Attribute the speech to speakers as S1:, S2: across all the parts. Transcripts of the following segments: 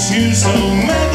S1: miss you so much.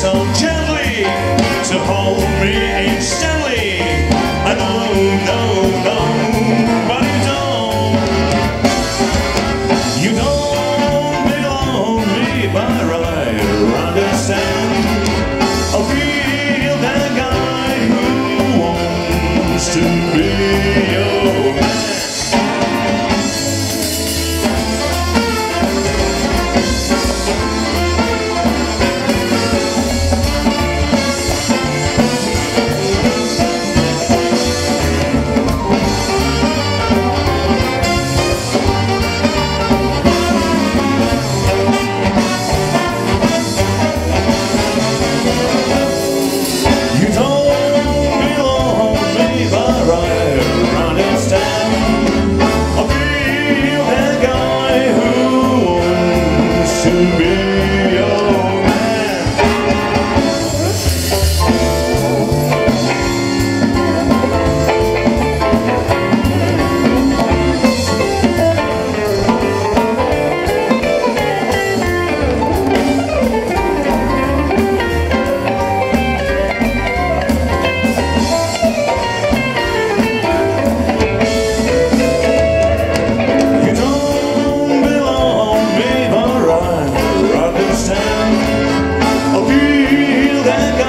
S1: So gently to hold me instantly. I know, no, no, but you don't. You don't belong me by right understand. I feel that guy who wants to be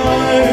S1: Lord.